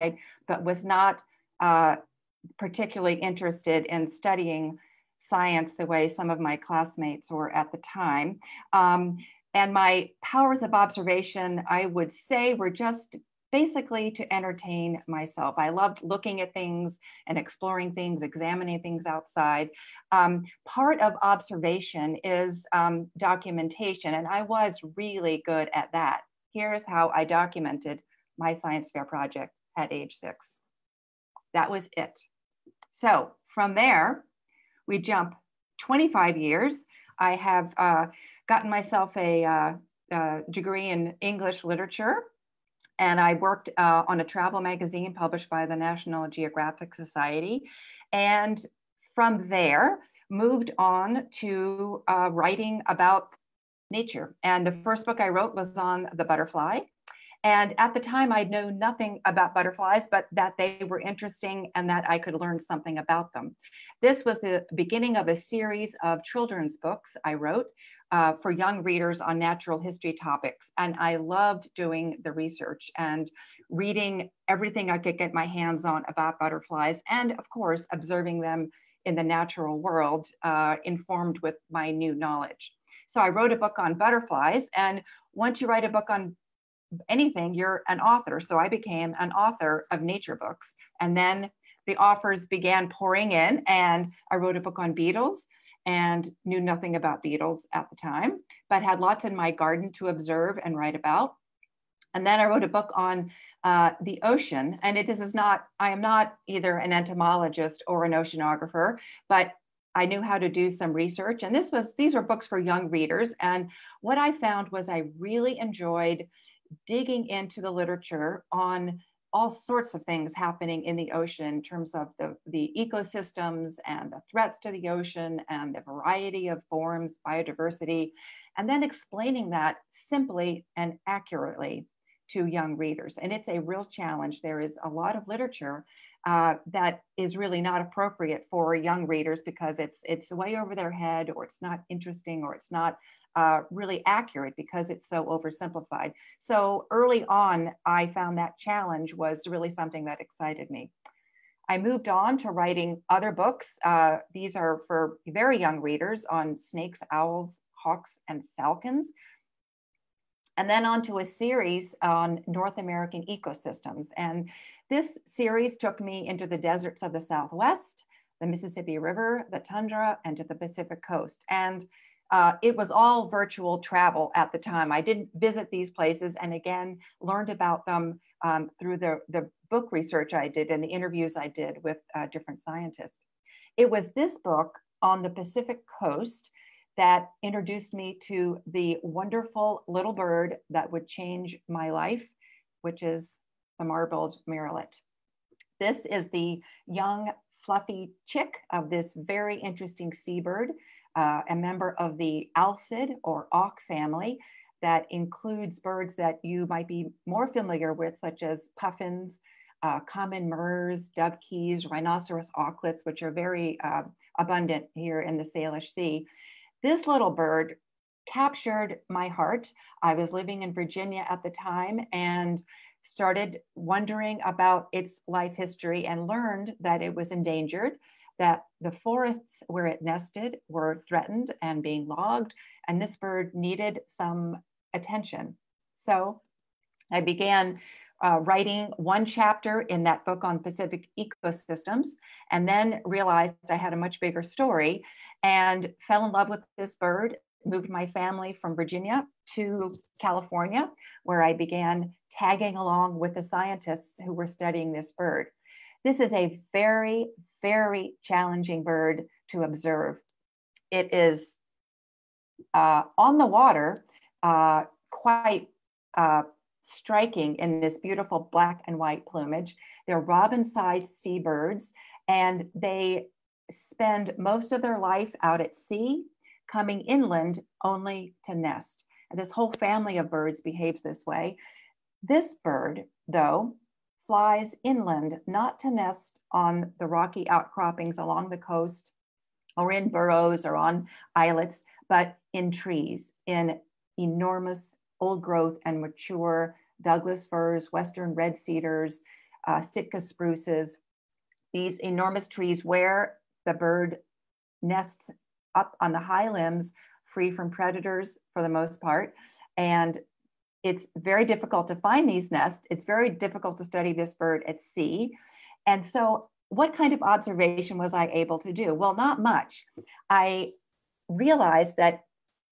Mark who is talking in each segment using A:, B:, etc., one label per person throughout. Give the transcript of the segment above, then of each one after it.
A: but was not uh, particularly interested in studying science the way some of my classmates were at the time. Um, and my powers of observation, I would say, were just basically to entertain myself. I loved looking at things and exploring things, examining things outside. Um, part of observation is um, documentation, and I was really good at that. Here's how I documented my science fair project at age six. That was it. So from there, we jump 25 years. I have uh, gotten myself a uh, uh, degree in English literature and I worked uh, on a travel magazine published by the National Geographic Society. And from there, moved on to uh, writing about nature. And the first book I wrote was on the butterfly. And at the time, I'd known nothing about butterflies, but that they were interesting and that I could learn something about them. This was the beginning of a series of children's books I wrote uh, for young readers on natural history topics. And I loved doing the research and reading everything I could get my hands on about butterflies, and of course, observing them in the natural world, uh, informed with my new knowledge. So I wrote a book on butterflies. And once you write a book on anything, you're an author. So I became an author of nature books. And then the offers began pouring in, and I wrote a book on beetles and knew nothing about beetles at the time, but had lots in my garden to observe and write about. And then I wrote a book on uh, the ocean. And it, this is not, I am not either an entomologist or an oceanographer, but I knew how to do some research. And this was, these are books for young readers. And what I found was I really enjoyed digging into the literature on all sorts of things happening in the ocean in terms of the, the ecosystems and the threats to the ocean and the variety of forms, biodiversity, and then explaining that simply and accurately to young readers. And it's a real challenge. There is a lot of literature uh, that is really not appropriate for young readers because it's it's way over their head or it's not interesting or it's not uh, really accurate because it's so oversimplified. So early on, I found that challenge was really something that excited me. I moved on to writing other books. Uh, these are for very young readers on snakes, owls, hawks, and falcons and then onto a series on North American ecosystems. And this series took me into the deserts of the Southwest, the Mississippi River, the tundra, and to the Pacific coast. And uh, it was all virtual travel at the time. I didn't visit these places and again, learned about them um, through the, the book research I did and the interviews I did with uh, different scientists. It was this book on the Pacific coast that introduced me to the wonderful little bird that would change my life, which is the marbled murrelet. This is the young fluffy chick of this very interesting seabird, uh, a member of the alcid or auk family that includes birds that you might be more familiar with, such as puffins, uh, common murres, dovekies, rhinoceros auklets, which are very uh, abundant here in the Salish Sea. This little bird captured my heart. I was living in Virginia at the time and started wondering about its life history and learned that it was endangered, that the forests where it nested were threatened and being logged, and this bird needed some attention. So I began uh, writing one chapter in that book on Pacific ecosystems, and then realized I had a much bigger story and fell in love with this bird. Moved my family from Virginia to California, where I began tagging along with the scientists who were studying this bird. This is a very, very challenging bird to observe. It is uh, on the water, uh, quite uh, striking in this beautiful black and white plumage. They're robin-sized seabirds, and they spend most of their life out at sea, coming inland only to nest. And this whole family of birds behaves this way. This bird, though, flies inland, not to nest on the rocky outcroppings along the coast or in burrows or on islets, but in trees, in enormous old growth and mature Douglas firs, western red cedars, uh, Sitka spruces, these enormous trees where the bird nests up on the high limbs, free from predators for the most part. And it's very difficult to find these nests. It's very difficult to study this bird at sea. And so, what kind of observation was I able to do? Well, not much. I realized that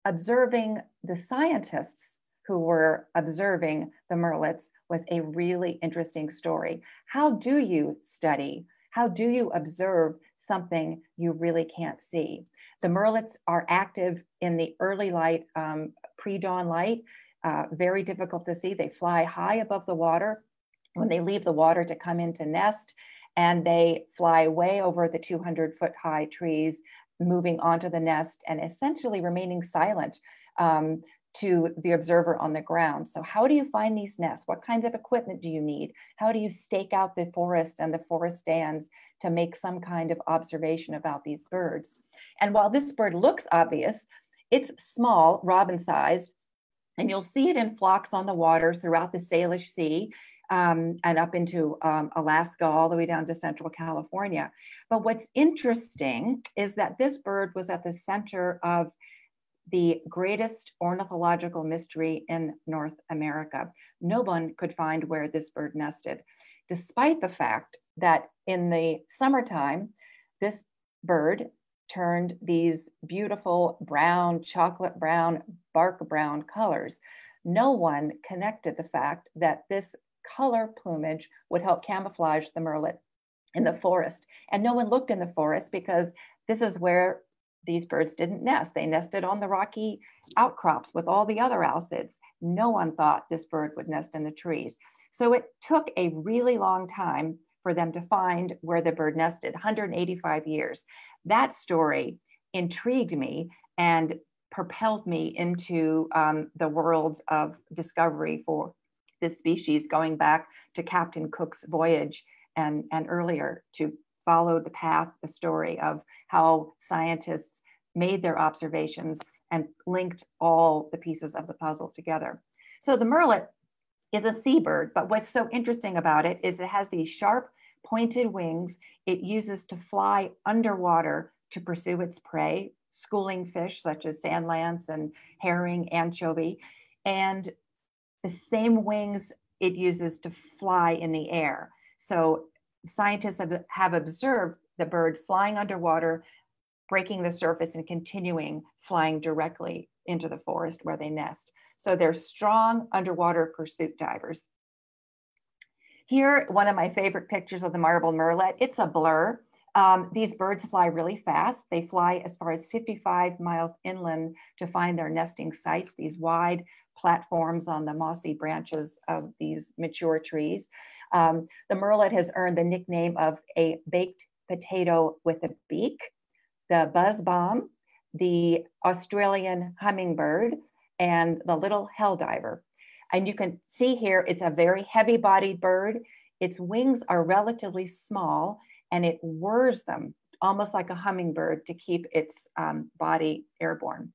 A: observing the scientists who were observing the murrelets was a really interesting story. How do you study? How do you observe something you really can't see? The murrelets are active in the early light, um, pre dawn light, uh, very difficult to see. They fly high above the water when they leave the water to come into nest, and they fly way over the 200 foot high trees, moving onto the nest and essentially remaining silent um, to the observer on the ground. So how do you find these nests? What kinds of equipment do you need? How do you stake out the forest and the forest stands to make some kind of observation about these birds? And while this bird looks obvious, it's small, robin sized, and you'll see it in flocks on the water throughout the Salish Sea um, and up into um, Alaska, all the way down to central California. But what's interesting is that this bird was at the center of the greatest ornithological mystery in North America. No one could find where this bird nested, despite the fact that in the summertime, this bird turned these beautiful brown, chocolate brown, bark brown colors. No one connected the fact that this color plumage would help camouflage the murrelet in the forest. And no one looked in the forest because this is where these birds didn't nest. They nested on the rocky outcrops with all the other alcids. No one thought this bird would nest in the trees. So it took a really long time for them to find where the bird nested 185 years. That story intrigued me and propelled me into um, the world of discovery for this species, going back to Captain Cook's voyage and, and earlier to followed the path, the story of how scientists made their observations and linked all the pieces of the puzzle together. So the murrelet is a seabird, but what's so interesting about it is it has these sharp pointed wings it uses to fly underwater to pursue its prey, schooling fish such as sand lance and herring, anchovy, and the same wings it uses to fly in the air. So scientists have, have observed the bird flying underwater, breaking the surface and continuing flying directly into the forest where they nest. So they're strong underwater pursuit divers. Here, one of my favorite pictures of the marble murrelet. It's a blur. Um, these birds fly really fast. They fly as far as 55 miles inland to find their nesting sites, these wide platforms on the mossy branches of these mature trees. Um, the murrelet has earned the nickname of a baked potato with a beak, the buzz bomb, the Australian hummingbird, and the little hell diver. And you can see here, it's a very heavy bodied bird. Its wings are relatively small and it whirs them almost like a hummingbird to keep its um, body airborne.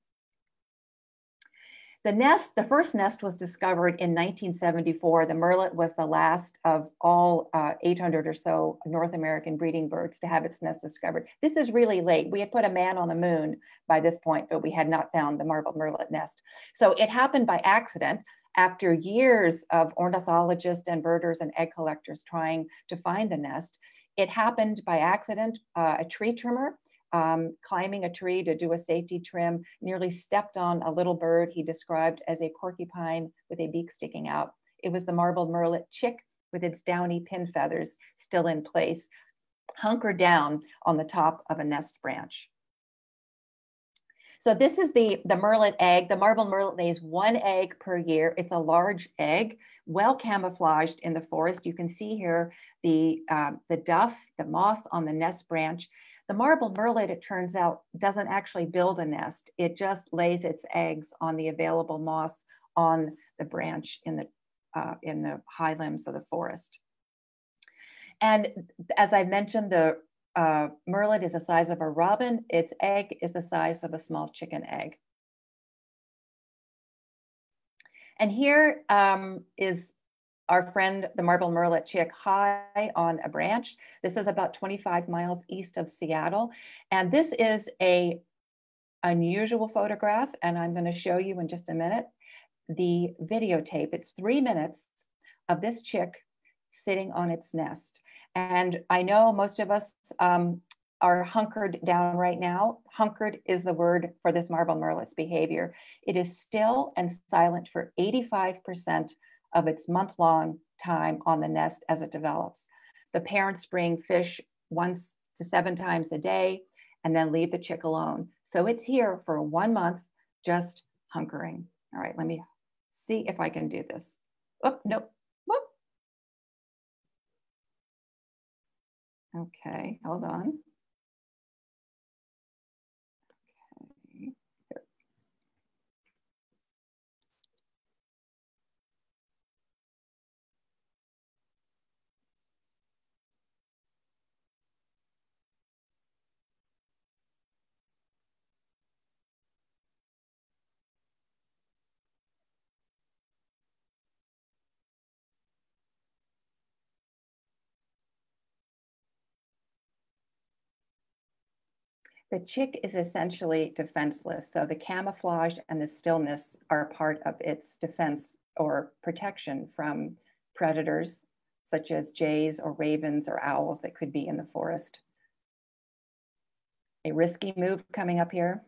A: The nest, the first nest was discovered in 1974. The murrelet was the last of all uh, 800 or so North American breeding birds to have its nest discovered. This is really late. We had put a man on the moon by this point, but we had not found the marbled murrelet nest. So it happened by accident after years of ornithologists and birders and egg collectors trying to find the nest. It happened by accident. Uh, a tree trimmer um, climbing a tree to do a safety trim, nearly stepped on a little bird he described as a porcupine with a beak sticking out. It was the marbled murrelet chick with its downy pin feathers still in place, hunkered down on the top of a nest branch. So this is the, the murrelet egg. The marble murrelet lays one egg per year. It's a large egg, well camouflaged in the forest. You can see here the, uh, the duff, the moss on the nest branch. The marble murrelet, it turns out, doesn't actually build a nest. It just lays its eggs on the available moss on the branch in the, uh, in the high limbs of the forest. And as I mentioned, the uh, murrelet is the size of a robin. Its egg is the size of a small chicken egg. And here um, is our friend, the marble murrelet chick, high on a branch. This is about 25 miles east of Seattle. And this is a unusual photograph, and I'm gonna show you in just a minute the videotape. It's three minutes of this chick sitting on its nest. And I know most of us um, are hunkered down right now. Hunkered is the word for this marble murrelet's behavior. It is still and silent for 85% of its month long time on the nest as it develops. The parents bring fish once to seven times a day and then leave the chick alone. So it's here for one month, just hunkering. All right, let me see if I can do this. Oh, nope. Okay, hold on. The chick is essentially defenseless. So the camouflage and the stillness are part of its defense or protection from predators such as jays or ravens or owls that could be in the forest. A risky move coming up here.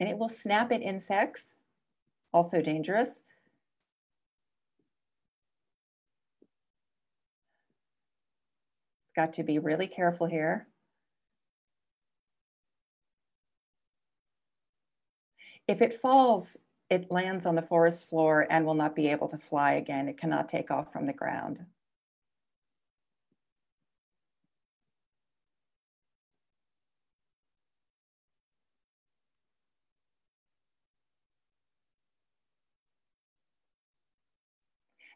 A: And it will snap at insects, also dangerous. Got to be really careful here. If it falls, it lands on the forest floor and will not be able to fly again. It cannot take off from the ground.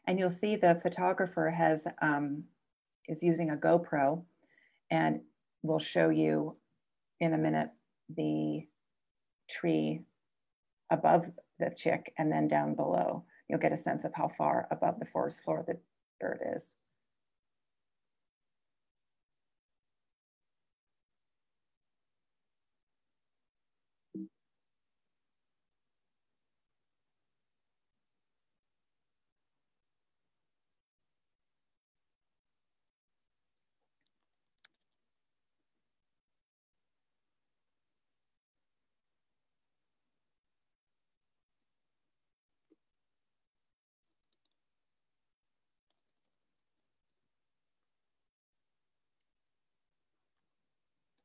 A: And you'll see the photographer has um, is using a GoPro and we'll show you in a minute the tree above the chick and then down below. You'll get a sense of how far above the forest floor the bird is.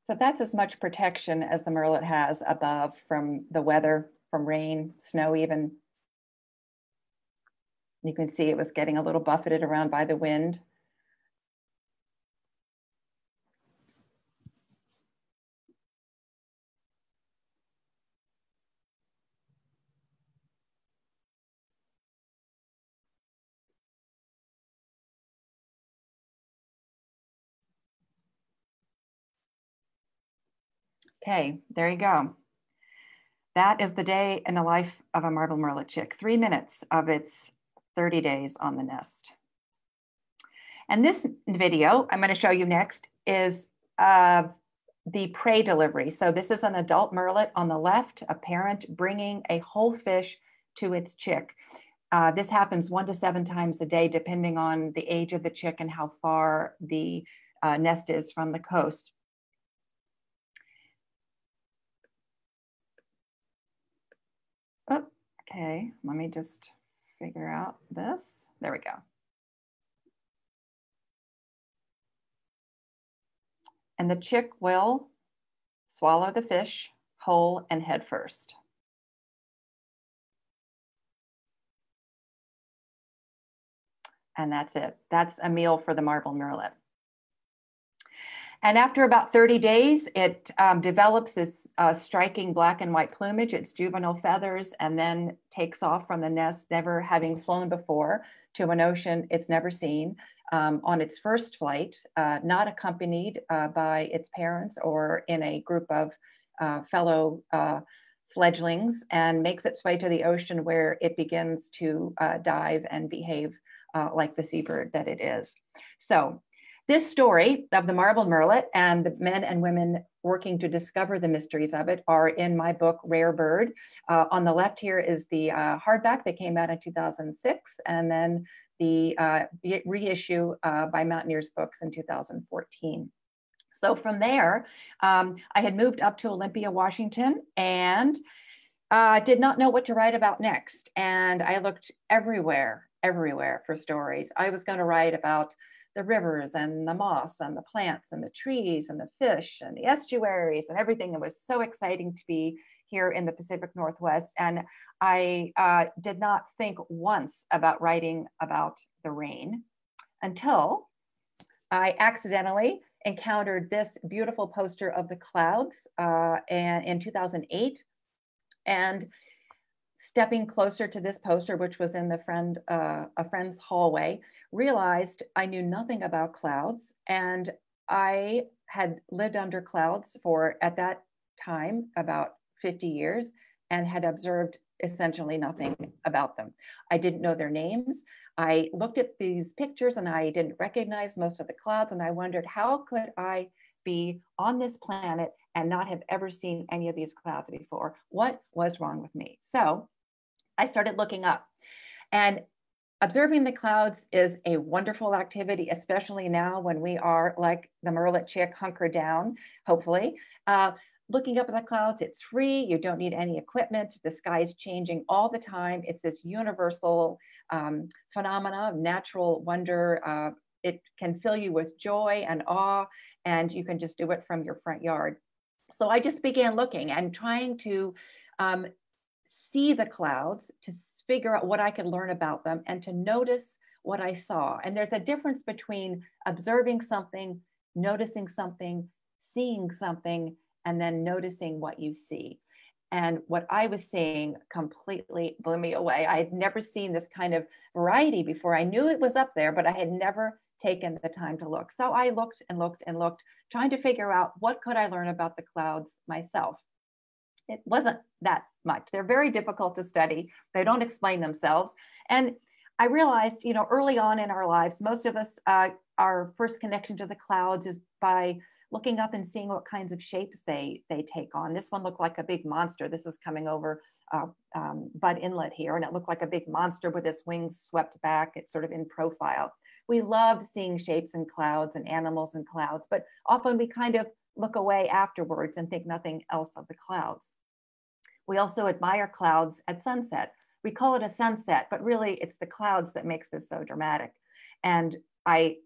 A: So that's as much protection as the murrelet has above from the weather, from rain, snow even. You can see it was getting a little buffeted around by the wind. Okay, there you go. That is the day in the life of a marble murrelet chick, three minutes of its 30 days on the nest. And this video I'm going to show you next is uh, the prey delivery. So this is an adult murrelet on the left, a parent bringing a whole fish to its chick. Uh, this happens one to seven times a day, depending on the age of the chick and how far the uh, nest is from the coast. Oh, okay, let me just figure out this. There we go. And the chick will swallow the fish whole and head first. And that's it. That's a meal for the marble murrelet. And after about 30 days, it um, develops this uh, striking black and white plumage, its juvenile feathers, and then takes off from the nest, never having flown before to an ocean it's never seen um, on its first flight, uh, not accompanied uh, by its parents or in a group of uh, fellow uh, fledglings, and makes its way to the ocean where it begins to uh, dive and behave like the seabird that it is. So this story of the marbled murrelet and the men and women working to discover the mysteries of it are in my book, Rare Bird. Uh, on the left here is the uh, hardback that came out in 2006, and then the uh, reissue uh, by Mountaineers Books in 2014. So from there, um, I had moved up to Olympia, Washington, and uh, did not know what to write about next. And I looked everywhere, everywhere for stories. I was going to write about the rivers and the moss and the plants and the trees and the fish and the estuaries and everything. It was so exciting to be here in the Pacific Northwest. And I uh, did not think once about writing about the rain until I accidentally encountered this beautiful poster of the clouds uh, and in 2008. And stepping closer to this poster, which was in the friend uh, a friend's hallway, realized I knew nothing about clouds, and I had lived under clouds for at that time about 50 years and had observed essentially nothing about them. I didn't know their names. I looked at these pictures and I didn't recognize most of the clouds, and I wondered how could I be on this planet and not have ever seen any of these clouds before. What was wrong with me? So I started looking up. And observing the clouds is a wonderful activity, especially now when we are like the Murrelet chick, hunker down, hopefully. Uh, looking up at the clouds, it's free. You don't need any equipment. The sky is changing all the time. It's this universal um, phenomena of natural wonder. Uh, it can fill you with joy and awe, and you can just do it from your front yard. So I just began looking and trying to um, see the clouds, to figure out what I could learn about them, and to notice what I saw. And there's a difference between observing something, noticing something, seeing something, and then noticing what you see. And what I was seeing completely blew me away. I had never seen this kind of variety before. I knew it was up there, but I had never taken the time to look. So I looked and looked and looked, trying to figure out what could I learn about the clouds myself. It wasn't that much. They're very difficult to study. They don't explain themselves. And I realized, you know, early on in our lives, most of us, uh, our first connection to the clouds is by looking up and seeing what kinds of shapes they they take on. This one looked like a big monster. This is coming over uh, um, Budd Inlet here, and it looked like a big monster with its wings swept back. It's sort of in profile. We love seeing shapes in clouds and animals in clouds, but often we kind of look away afterwards and think nothing else of the clouds. We also admire clouds at sunset. We call it a sunset, but really it's the clouds that makes this so dramatic. And I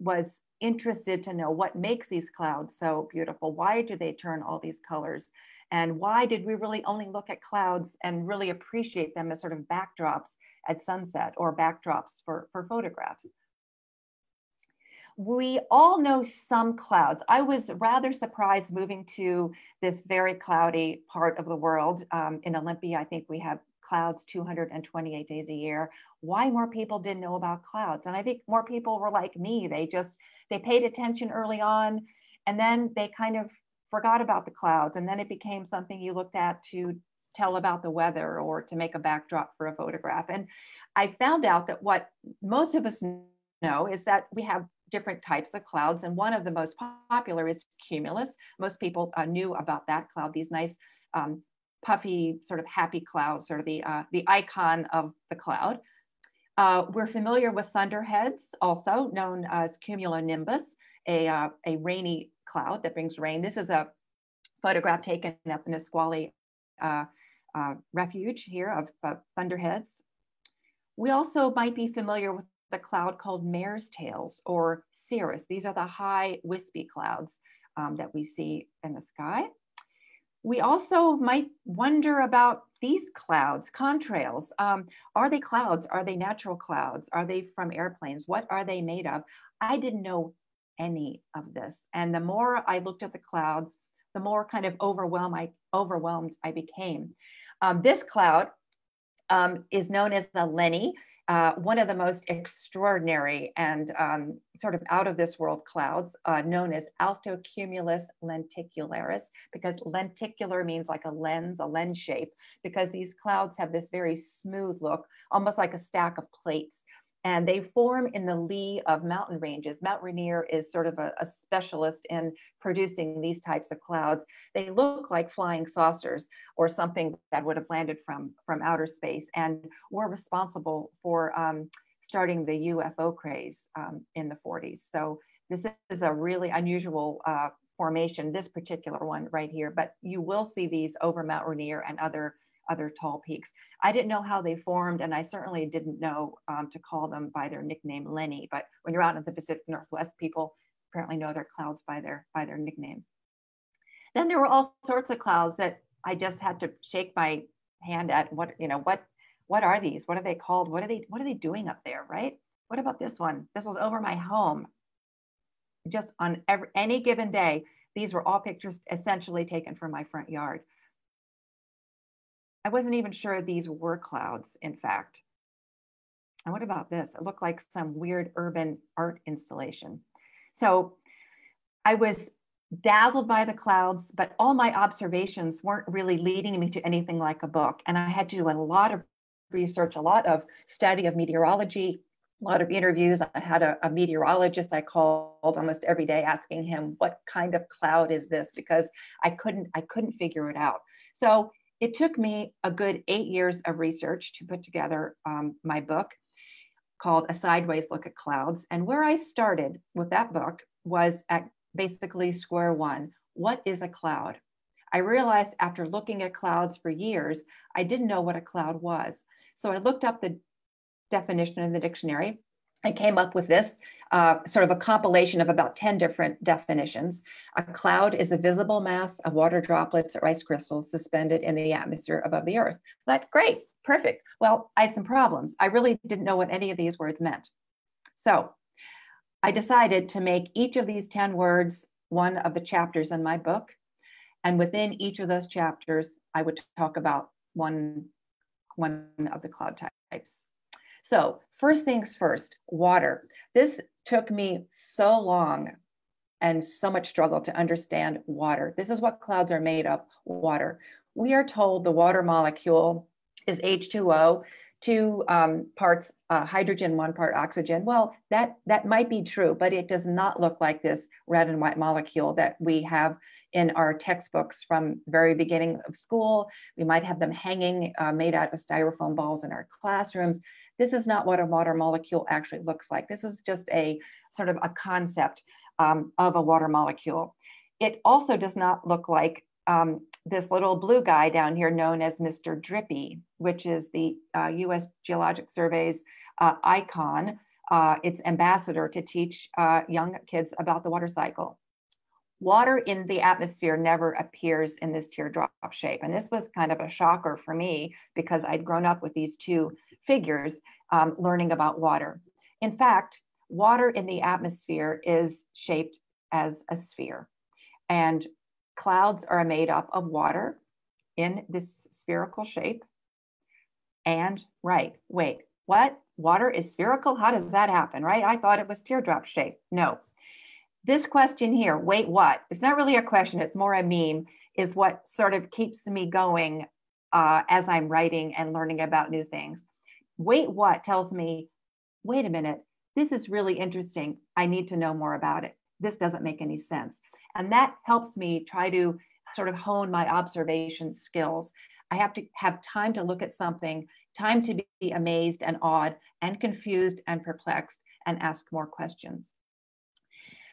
A: was interested to know what makes these clouds so beautiful. Why do they turn all these colors? And why did we really only look at clouds and really appreciate them as sort of backdrops at sunset or backdrops for, for photographs? We all know some clouds. I was rather surprised moving to this very cloudy part of the world. Um, in Olympia, I think we have clouds 228 days a year. Why more people didn't know about clouds? And I think more people were like me. They just, they paid attention early on and then they kind of forgot about the clouds. And then it became something you looked at to tell about the weather or to make a backdrop for a photograph. And I found out that what most of us know is that we have different types of clouds. And one of the most popular is cumulus. Most people uh, knew about that cloud, these nice um, puffy sort of happy clouds, of the, uh, the icon of the cloud. Uh, we're familiar with thunderheads, also known as cumulonimbus, a, uh, a rainy cloud that brings rain. This is a photograph taken at the Nisqually uh, uh, refuge here of thunderheads. We also might be familiar with the cloud called mare's tails or cirrus. These are the high wispy clouds um, that we see in the sky. We also might wonder about these clouds, contrails. Um, are they clouds? Are they natural clouds? Are they from airplanes? What are they made of? I didn't know any of this. And the more I looked at the clouds, the more kind of overwhelmed I, overwhelmed I became. Um, this cloud um, is known as the Lenny, uh, one of the most extraordinary and um, sort of out of this world clouds, uh, known as altocumulus lenticularis, because lenticular means like a lens, a lens shape, because these clouds have this very smooth look, almost like a stack of plates and they form in the lee of mountain ranges. Mount Rainier is sort of a, a, specialist in producing these types of clouds. They look like flying saucers or something that would have landed from, from outer space and were responsible for um, starting the UFO craze um, in the 40s. So this is a really unusual uh, formation, this particular one right here, but you will see these over Mount Rainier and other other tall peaks. I didn't know how they formed, and I certainly didn't know um, to call them by their nickname Lenny. But when you're out in the Pacific Northwest, people apparently know their clouds by their by their nicknames. Then there were all sorts of clouds that I just had to shake my hand at. What you know what what are these? What are they called? What are they what are they doing up there? Right? What about this one? This was over my home. Just on every, any given day, these were all pictures essentially taken from my front yard. I wasn't even sure these were clouds, in fact. And what about this? It looked like some weird urban art installation. So I was dazzled by the clouds, but all my observations weren't really leading me to anything like a book. And I had to do a lot of research, a lot of study of meteorology, a lot of interviews. I had a, a, meteorologist I called almost every day asking him what kind of cloud is this because I couldn't I couldn't figure it out. So it took me a good eight years of research to put together um, my book called A Sideways Look at Clouds. And where I started with that book was at basically square one. What is a cloud? I realized after looking at clouds for years, I didn't know what a cloud was. So I looked up the definition in the dictionary I came up with this uh, sort of a compilation of about 10 different definitions. A cloud is a visible mass of water droplets or ice crystals suspended in the atmosphere above the earth. That's great, perfect. Well, I had some problems. I really didn't know what any of these words meant. So I decided to make each of these 10 words one of the chapters in my book. And within each of those chapters, I would talk about one, one of the cloud types. So first things first, water. This took me so long and so much struggle to understand water. This is what clouds are made of, water. We are told the water molecule is H2O, two um, parts uh, hydrogen, one part oxygen. Well, that, that might be true, but it does not look like this red and white molecule that we have in our textbooks from very beginning of school. We might have them hanging uh, made out of styrofoam balls in our classrooms. This is not what a water molecule actually looks like. This is just a sort of a concept um, of a water molecule. It also does not look like um, this little blue guy down here known as Mr. Drippy, which is the uh, US Geologic Survey's uh, icon, uh, its ambassador to teach uh, young kids about the water cycle water in the atmosphere never appears in this teardrop shape. And this was kind of a shocker for me because I'd grown up with these two figures um, learning about water. In fact, water in the atmosphere is shaped as a sphere. And clouds are made up of water in this spherical shape. And right, wait, what? Water is spherical? How does that happen, right? I thought it was teardrop shape. No, this question here, wait, what? It's not really a question, it's more a meme, is what sort of keeps me going uh, as I'm writing and learning about new things. Wait, what tells me, wait a minute, this is really interesting. I need to know more about it. This doesn't make any sense. And that helps me try to sort of hone my observation skills. I have to have time to look at something, time to be amazed and awed and confused and perplexed and ask more questions.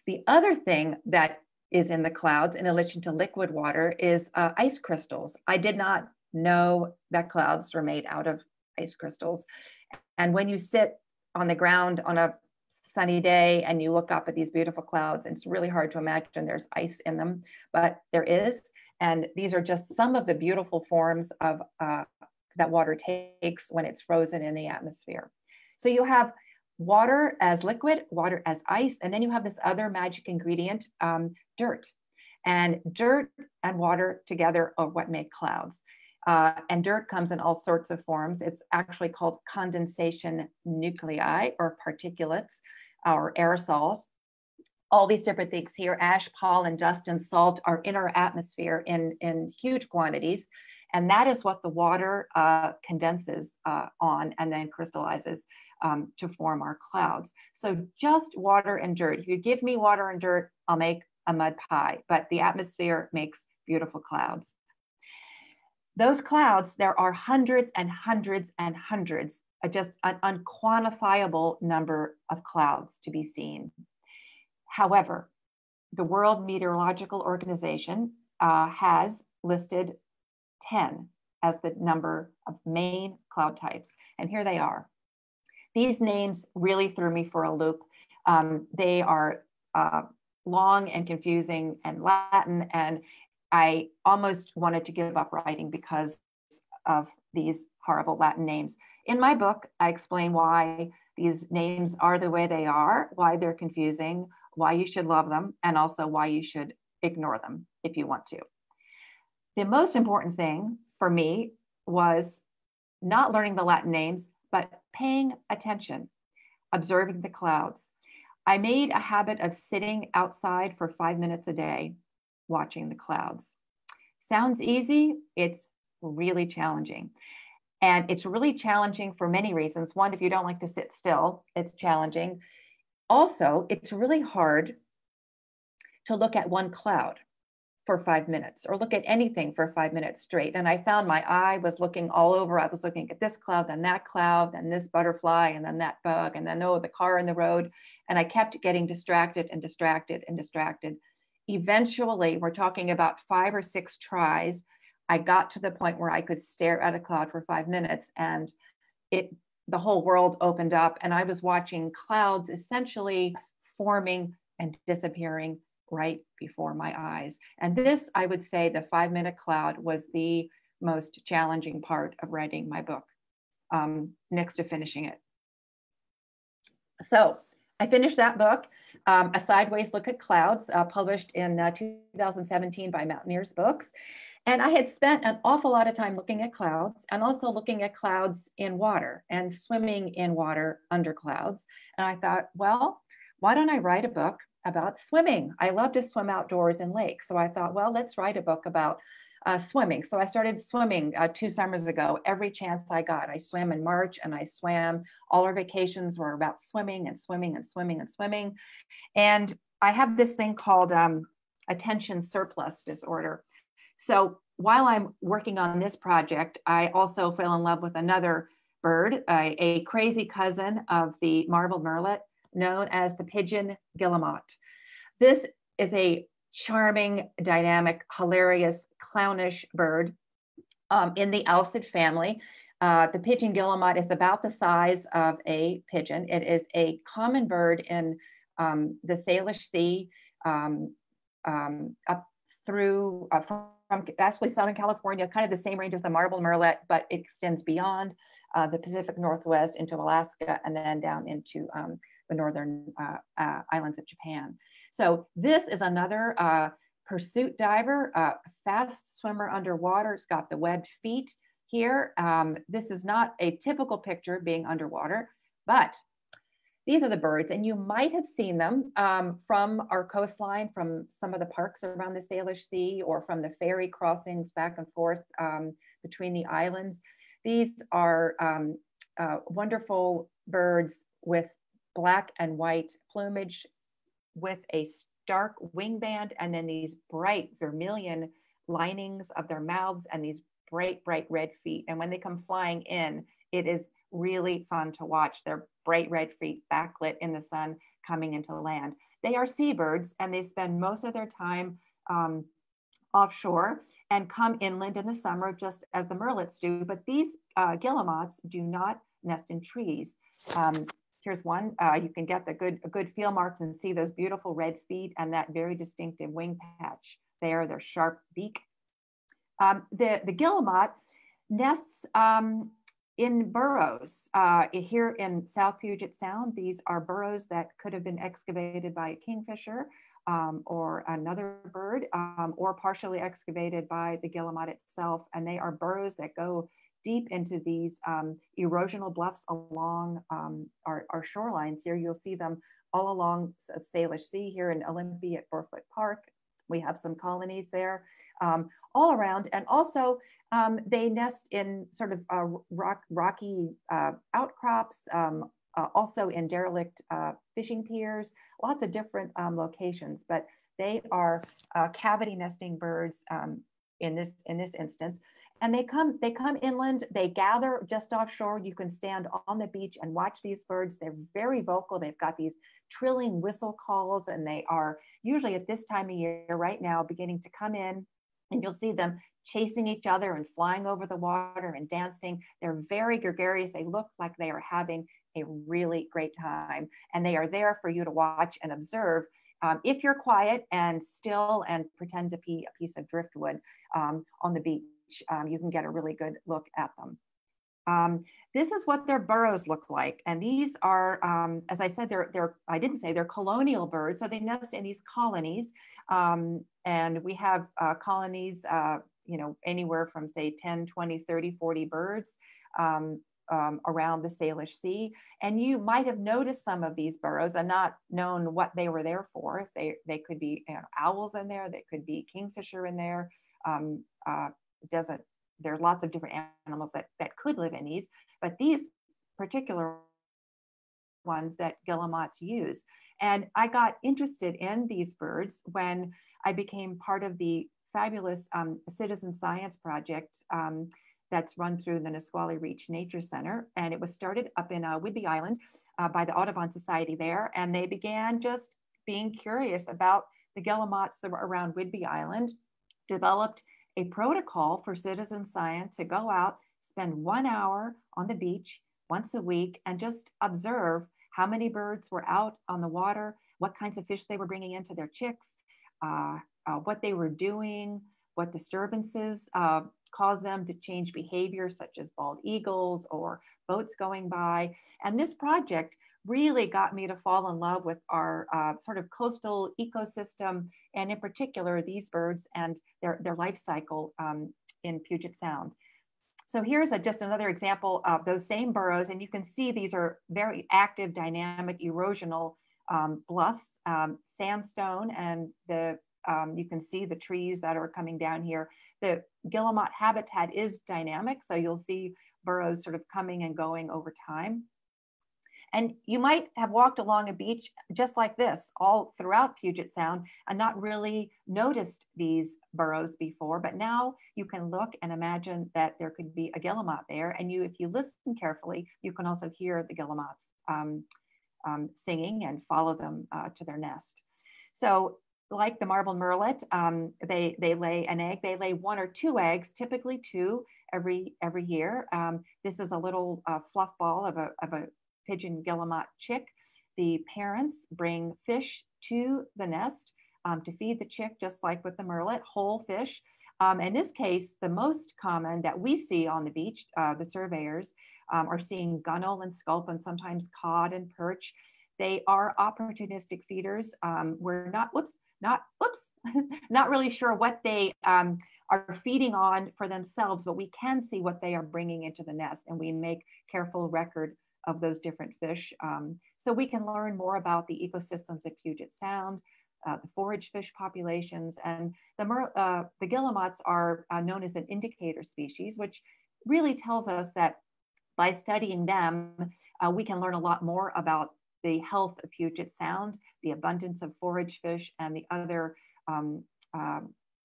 A: The other thing that is in the clouds, in addition to liquid water, is uh, ice crystals. I did not know that clouds were made out of ice crystals. And when you sit on the ground on a sunny day and you look up at these beautiful clouds, it's really hard to imagine there's ice in them, but there is. And these are just some of the beautiful forms of uh, that water takes when it's frozen in the atmosphere. So you have water as liquid, water as ice, and then you have this other magic ingredient, um, dirt. And dirt and water together are what make clouds. Uh, and dirt comes in all sorts of forms. It's actually called condensation nuclei or particulates or aerosols. All these different things here, ash, pollen, dust, and salt are in our atmosphere in, in huge quantities. And that is what the water uh, condenses uh, on and then crystallizes um, to form our clouds. So just water and dirt. If you give me water and dirt, I'll make a mud pie, but the atmosphere makes beautiful clouds. Those clouds, there are hundreds and hundreds and hundreds, uh, just an unquantifiable number of clouds to be seen. However, the World Meteorological Organization uh, has listed 10 as the number of main cloud types. And here they are. These names really threw me for a loop. Um, they are uh, long and confusing and Latin, and I almost wanted to give up writing because of these horrible Latin names. In my book, I explain why these names are the way they are, why they're confusing, why you should love them, and also why you should ignore them if you want to. The most important thing for me was not learning the Latin names, but paying attention, observing the clouds. I made a habit of sitting outside for five minutes a day watching the clouds. Sounds easy, it's really challenging. And it's really challenging for many reasons. One, if you don't like to sit still, it's challenging. Also, it's really hard to look at one cloud for five minutes or look at anything for five minutes straight. And I found my eye was looking all over. I was looking at this cloud, then that cloud, then this butterfly, and then that bug, and then, oh, the car in the road. And I kept getting distracted and distracted and distracted eventually, we're talking about five or six tries. I got to the point where I could stare at a cloud for five minutes and it the whole world opened up and I was watching clouds essentially forming and disappearing right before my eyes. And this, I would say, the five minute cloud was the most challenging part of writing my book um, next to finishing it. So I finished that book um, A Sideways Look at Clouds, uh, published in uh, 2017 by Mountaineers Books. And I had spent an awful lot of time looking at clouds and also looking at clouds in water and swimming in water under clouds. And I thought, well, why don't I write a book about swimming? I love to swim outdoors in lakes. So I thought, well, let's write a book about uh, swimming. So I started swimming uh, two summers ago, every chance I got. I swam in March and I swam. All our vacations were about swimming and swimming and swimming and swimming. And I have this thing called um, attention surplus disorder. So while I'm working on this project, I also fell in love with another bird, uh, a crazy cousin of the marbled murrelet known as the pigeon guillemot. This is a charming, dynamic, hilarious, clownish bird um, in the alcid family. Uh, the pigeon guillemot is about the size of a pigeon. It is a common bird in um, the Salish Sea um, um up through uh, from, actually Southern California, kind of the same range as the marble murrelet, but it extends beyond uh, the Pacific Northwest into Alaska and then down into um, the northern uh, uh, islands of Japan. So this is another uh, pursuit diver, uh, fast swimmer underwater. It's got the webbed feet here. Um, this is not a typical picture being underwater, but these are the birds, and you might have seen them um, from our coastline, from some of the parks around the Salish Sea, or from the ferry crossings back and forth um, between the islands. These are um, uh, wonderful birds with black and white plumage with a stark wing band and then these bright vermilion linings of their mouths and these bright, bright red feet. And when they come flying in, it is really fun to watch their bright red feet backlit in the sun coming into land. They are seabirds and they spend most of their time um, offshore and come inland in the summer, just as the murrelets do. But these uh, guillemots do not nest in trees. Um, Here's one. Uh, you can get the good, good feel marks and see those beautiful red feet and that very distinctive wing patch there, their sharp beak. Um, the, the guillemot nests um, in burrows. Uh, here in South Puget Sound, these are burrows that could have been excavated by a kingfisher um, or another bird um, or partially excavated by the guillemot itself. And they are burrows that go deep into these um, erosional bluffs along um, our, our, shorelines here. You'll see them all along Salish Sea here in Olympia at Burfoot Park. We have some colonies there um, all around. And also um, they nest in sort of uh, rock, rocky uh, outcrops, um, uh, also in derelict uh, fishing piers, lots of different um, locations, but they are uh, cavity nesting birds in this in this instance and they come they come inland they gather just offshore you can stand on the beach and watch these birds they're very vocal they've got these trilling whistle calls and they are usually at this time of year right now beginning to come in and you'll see them chasing each other and flying over the water and dancing. They're very gregarious. They look like they are having a really great time. And they are there for you to watch and observe. Um, if you're quiet and still and pretend to be a piece of driftwood um, on the beach, um, you can get a really good look at them. Um, this is what their burrows look like. And these are, um, as I said, they're, they're, I didn't say they're colonial birds. So they nest in these colonies. Um, and we have uh, colonies, uh, you know, anywhere from say 10, 20, 30, 40 birds um, um, around the Salish Sea. And you might have noticed some of these burrows and not known what they were there for. If they, they could be you know, owls in there, they could be kingfisher in there. Um, uh, doesn't there's lots of different animals that, that could live in these, but these particular ones that guillemots use. And I got interested in these birds when I became part of the fabulous um, citizen science project um, that's run through the Nisqually Reach Nature Center. And it was started up in uh, Whidbey Island uh, by the Audubon Society there. And they began just being curious about the guillemots that were around Whidbey Island, developed a protocol for citizen science to go out, spend one hour on the beach once a week, and just observe how many birds were out on the water, what kinds of fish they were bringing into their chicks, uh, uh, what they were doing, what disturbances uh, caused them to change behavior, such as bald eagles or boats going by. And this project really got me to fall in love with our uh, sort of coastal ecosystem, and in particular, these birds and their, their life cycle um, in Puget Sound. So here's a, just another example of those same burrows, and you can see these are very active, dynamic, erosional um, bluffs, um, sandstone, and the um, you can see the trees that are coming down here. The guillemot habitat is dynamic, so you'll see burrows sort of coming and going over time. And you might have walked along a beach just like this all throughout Puget Sound and not really noticed these burrows before, but now you can look and imagine that there could be a guillemot there. And you, if you listen carefully, you can also hear the guillemots um, um, singing and follow them uh, to their nest. So like the marble murrelet, um, they, they lay an egg. They lay one or two eggs, typically two every, every year. Um, this is a little uh, fluff ball of a, of a pigeon guillemot chick. The parents bring fish to the nest um, to feed the chick, just like with the murrelet, whole fish. Um, in this case, the most common that we see on the beach, uh, the surveyors um, are seeing gunnel and sculpin, sometimes cod and perch. They are opportunistic feeders. Um, we're not, whoops, not, whoops, not really sure what they um, are feeding on for themselves, but we can see what they are bringing into the nest and we make careful record of those different fish. Um, so we can learn more about the ecosystems at Puget Sound, uh, the forage fish populations, and the, uh, the guillemots are uh, known as an indicator species, which really tells us that by studying them, uh, we can learn a lot more about the health of Puget Sound, the abundance of forage fish, and the other um,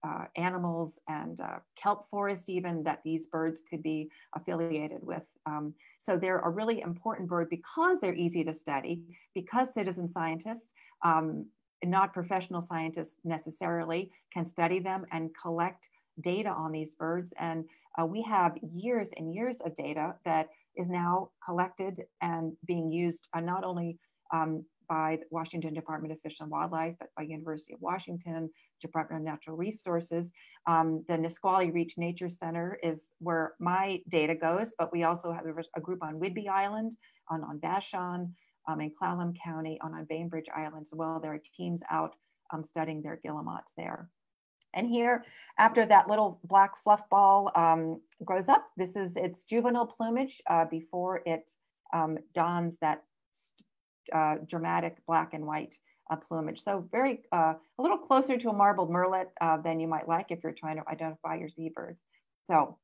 A: uh, animals and uh, kelp forest even that these birds could be affiliated with. Um, so they're a really important bird because they're easy to study, because citizen scientists, um, not professional scientists necessarily, can study them and collect data on these birds. And uh, we have years and years of data that is now collected and being used uh, not only um, by the Washington Department of Fish and Wildlife, but by University of Washington, Department of Natural Resources. Um, the Nisqually Reach Nature Center is where my data goes, but we also have a group on Whidbey Island, on, on Vashon, um, in Clallam County, on, on Bainbridge Island as well. There are teams out um, studying their guillemots there. And here, after that little black fluff ball um, grows up, this is its juvenile plumage uh, before it um, dons that uh, dramatic black and white uh, plumage. So very, uh, a little closer to a marbled murrelet uh, than you might like if you're trying to identify your seabirds. So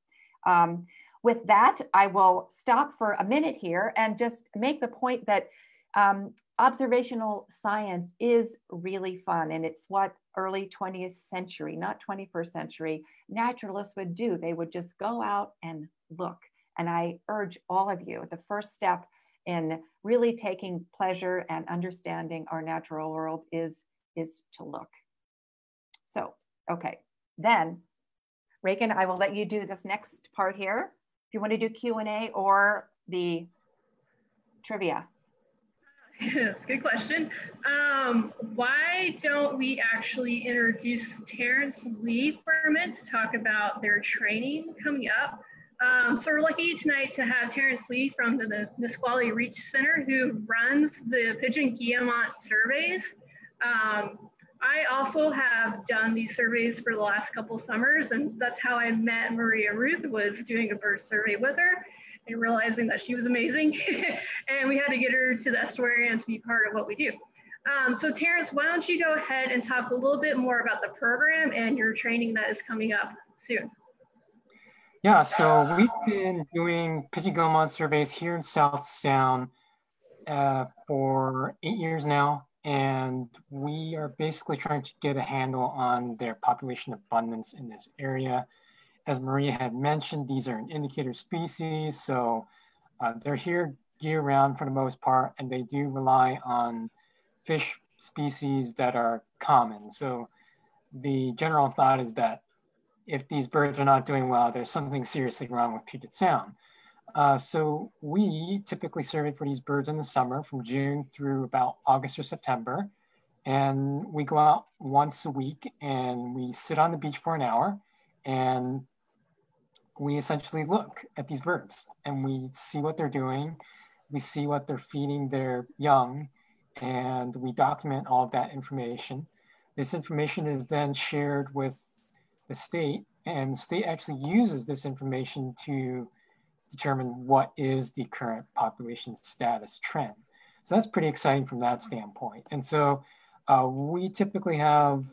A: um, with that, I will stop for a minute here and just make the point that um, observational science is really fun and it's what early 20th century, not 21st century, naturalists would do. They would just go out and look. And I urge all of you, the first step in really taking pleasure and understanding our natural world is, is to look. So, okay, then Reagan, I will let you do this next part here. If you want to do Q&A or the trivia.
B: That's a good question. Um, why don't we actually introduce Terrence Lee minute to talk about their training coming up? Um, so we're lucky tonight to have Terrence Lee from the, the Nisqually Reach Center who runs the Pigeon Guillemot surveys. Um, I also have done these surveys for the last couple summers and that's how I met Maria Ruth was doing a bird survey with her and realizing that she was amazing. and we had to get her to the Estuarium to be part of what we do. Um, so Terrence, why don't you go ahead and talk a little bit more about the program and your training that is coming up soon.
C: Yeah, so we've been doing pigeon guillemot surveys here in South Sound uh, for eight years now. And we are basically trying to get a handle on their population abundance in this area as Maria had mentioned, these are an indicator species, so uh, they're here year round for the most part, and they do rely on fish species that are common. So the general thought is that if these birds are not doing well, there's something seriously wrong with Puget Sound. Uh, so we typically survey for these birds in the summer from June through about August or September. And we go out once a week and we sit on the beach for an hour and we essentially look at these birds and we see what they're doing. We see what they're feeding their young and we document all of that information. This information is then shared with the state and the state actually uses this information to determine what is the current population status trend. So that's pretty exciting from that standpoint. And so uh, we typically have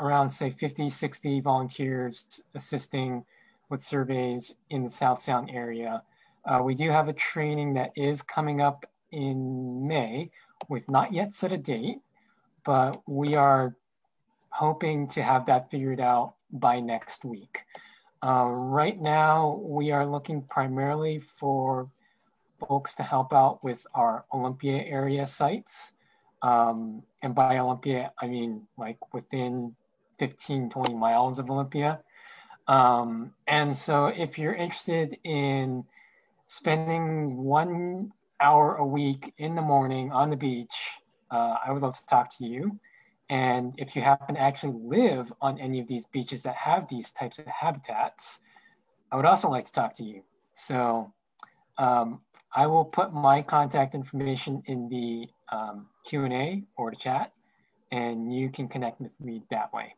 C: around say 50, 60 volunteers assisting with surveys in the South Sound area. Uh, we do have a training that is coming up in May. We've not yet set a date, but we are hoping to have that figured out by next week. Uh, right now, we are looking primarily for folks to help out with our Olympia area sites. Um, and by Olympia, I mean like within 15, 20 miles of Olympia. Um, and so if you're interested in spending one hour a week in the morning on the beach, uh, I would love to talk to you. And if you happen to actually live on any of these beaches that have these types of habitats, I would also like to talk to you. So um, I will put my contact information in the um, Q&A or the chat, and you can connect with me that way.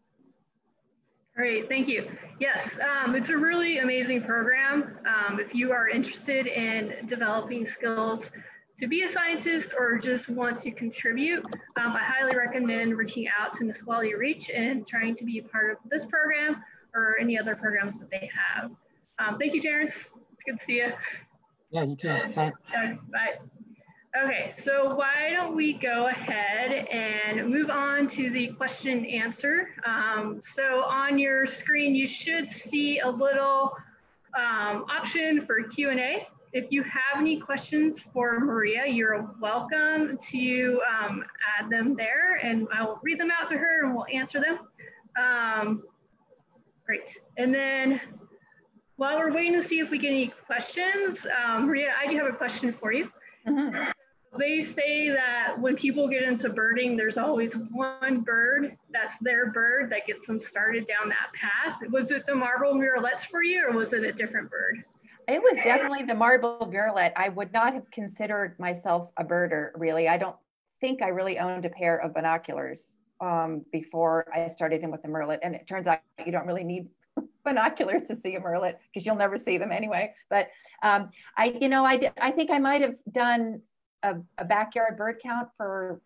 B: Great, thank you. Yes, um, it's a really amazing program. Um, if you are interested in developing skills to be a scientist or just want to contribute, um, I highly recommend reaching out to Miss Nisqually Reach and trying to be a part of this program or any other programs that they have. Um, thank you, Terrence. It's good to see you.
C: Yeah, you too. Thanks.
B: Bye. Okay, so why don't we go ahead and move on to the question and answer. Um, so on your screen, you should see a little um, option for Q&A. If you have any questions for Maria, you're welcome to um, add them there and I'll read them out to her and we'll answer them. Um, great. And then while we're waiting to see if we get any questions, um, Maria, I do have a question for you. Mm -hmm. they say that when people get into birding, there's always one bird that's their bird that gets them started down that path. Was it the marble murrelets for you, or was it a different bird?
A: It was definitely the marble murrelet. I would not have considered myself a birder, really. I don't think I really owned a pair of binoculars um, before I started in with the murrelet. And it turns out you don't really need binoculars to see a murrelet because you'll never see them anyway. But um, I, you know, I, I think I might have done a, a, backyard bird count for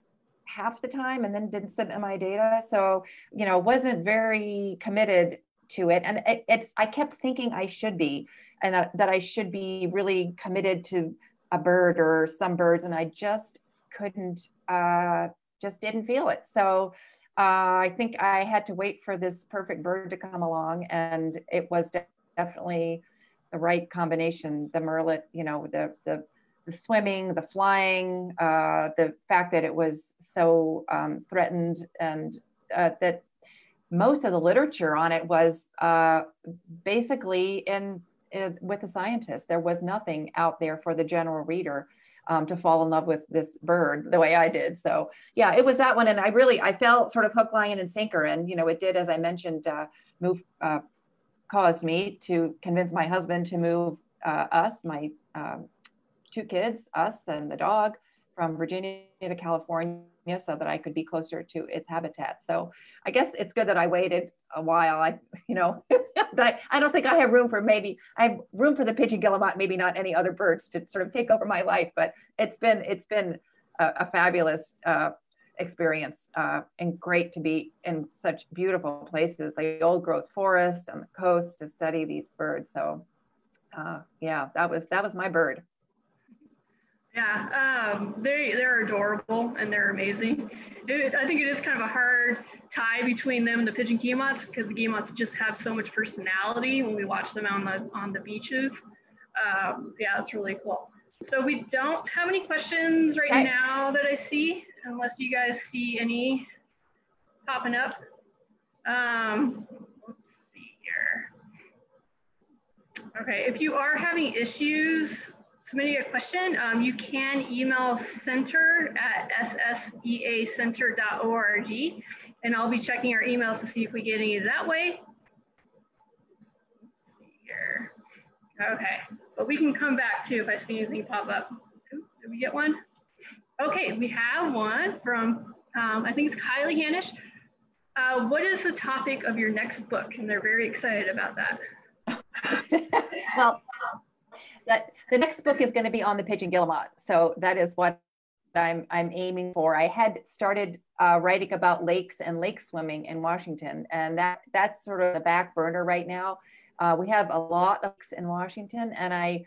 A: half the time and then didn't submit my data. So, you know, wasn't very committed to it. And it, it's, I kept thinking I should be, and that, that I should be really committed to a bird or some birds. And I just couldn't, uh, just didn't feel it. So uh, I think I had to wait for this perfect bird to come along, and it was definitely the right combination. The murrelet, you know, the the the swimming, the flying, uh, the fact that it was so um, threatened, and uh, that most of the literature on it was uh, basically in, in, with the scientists. There was nothing out there for the general reader um, to fall in love with this bird the way I did. So yeah, it was that one. And I really, I felt sort of hook, line and sinker. And, you know, it did, as I mentioned, uh, move, uh, caused me to convince my husband to move uh, us, my um, two kids, us and the dog from Virginia to California so that I could be closer to its habitat. So I guess it's good that I waited a while. I, you know, but I don't think I have room for maybe I have room for the pigeon guillemot, maybe not any other birds to sort of take over my life. But it's been it's been a, a fabulous uh, experience uh, and great to be in such beautiful places, like old growth forest on the coast to study these birds. So uh, yeah, that was that was my bird.
B: Yeah, um, they they're adorable and they're amazing. It, I think it is kind of a hard tie between them and the pigeon guillemots because the guillemots just have so much personality when we watch them on the on the beaches. Um, yeah, it's really cool. So we don't have any questions right okay. now that I see, unless you guys see any popping up. Um, let's see here. Okay, if you are having issues submitting a question, um, you can email center at sseacenter.org and I'll be checking our emails to see if we get any that way. Let's see here. Okay, but we can come back too if I see anything pop up. Did we get one? Okay, we have one from, um, I think it's Kylie Hanish. Uh, what is the topic of your next book? And they're very excited about that.
A: well, that the next book is going to be on the pigeon guillemot. So that is what I'm, I'm aiming for. I had started uh, writing about lakes and lake swimming in Washington, and that that's sort of the back burner right now. Uh, we have a lot of lakes in Washington, and I,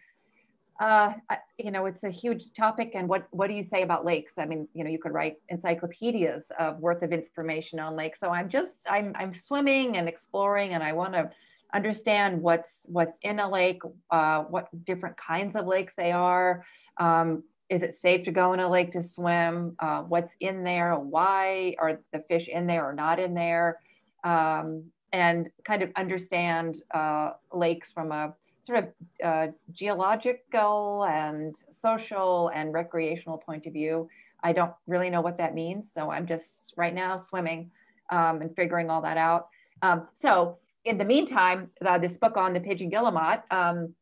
A: uh, you know, it's a huge topic. And what what do you say about lakes? I mean, you know, you could write encyclopedias of worth of information on lakes. So I'm just I'm I'm swimming and exploring, and I want to understand what's what's in a lake, uh, what different kinds of lakes they are. Um, is it safe to go in a lake to swim? Uh, what's in there? Why are the fish in there or not in there? Um, and kind of understand uh, lakes from a sort of uh, geological and social and recreational point of view. I don't really know what that means. So I'm just right now swimming um, and figuring all that out. Um, so in the meantime, uh, this book on the pigeon guillemot um,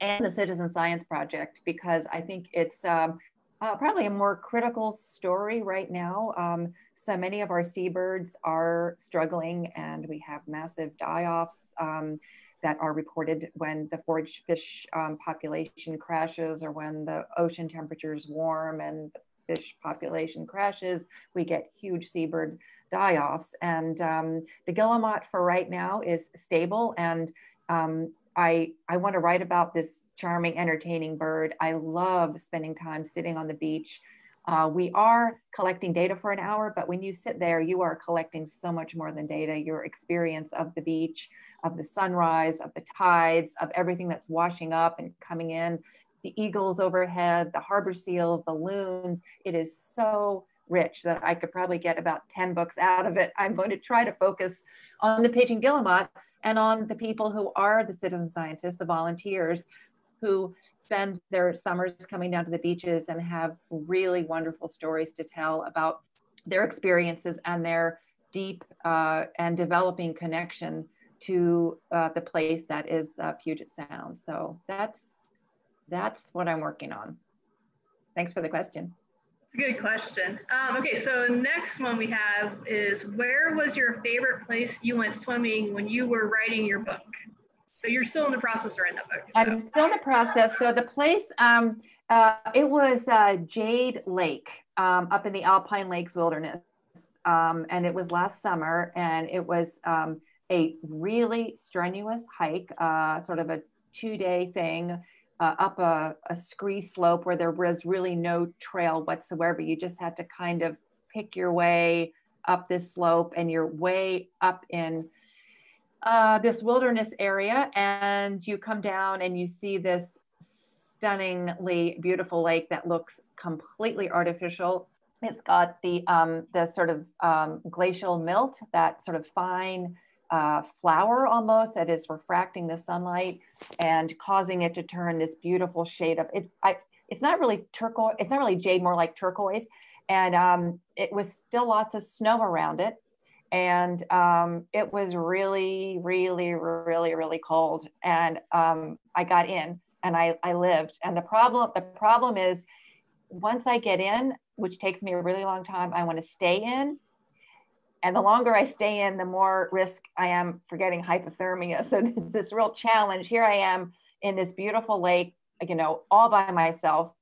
A: and the Citizen Science Project, because I think it's um, uh, probably a more critical story right now. Um, so many of our seabirds are struggling, and we have massive die-offs um, that are reported when the forage fish um, population crashes or when the ocean temperatures warm and the fish population crashes. We get huge seabird die-offs. And um, the guillemot for right now is stable. And um, I, I want to write about this charming, entertaining bird. I love spending time sitting on the beach. Uh, we are collecting data for an hour, but when you sit there, you are collecting so much more than data, your experience of the beach, of the sunrise, of the tides, of everything that's washing up and coming in, the eagles overhead, the harbor seals, the loons. It is so rich that I could probably get about 10 books out of it. I'm going to try to focus on the pigeon guillemot and on the people who are the citizen scientists, the volunteers who spend their summers coming down to the beaches and have really wonderful stories to tell about their experiences and their deep uh, and developing connection to uh, the place that is uh, Puget Sound. So that's that's what I'm working on. Thanks for the question.
B: A good question. Um, okay, so next one we have is where was your favorite place you went swimming when you were writing your book? So you're still in the process of writing that book. So.
A: I'm still in the process. So the place, um, uh, it was uh, Jade Lake um, up in the Alpine Lakes Wilderness. Um, and it was last summer and it was um, a really strenuous hike, uh, sort of a two day thing uh, up a, a scree slope where there was really no trail whatsoever. You just had to kind of pick your way up this slope and you're way up in uh, this wilderness area and you come down and you see this stunningly beautiful lake that looks completely artificial. It's got the, um, the sort of um, glacial milk, that sort of fine uh, flour almost that is refracting the sunlight and causing it to turn this beautiful shade of it. I, it's not really turquoise. It's not really jade, more like turquoise. And um, it was still lots of snow around it. And um, it was really, really, really, really cold. And um, I got in and I, I lived. And the problem, the problem is once I get in, which takes me a really long time, I want to stay in and the longer I stay in, the more risk I am for getting hypothermia. So this, this real challenge. Here I am in this beautiful lake, you know, all by myself.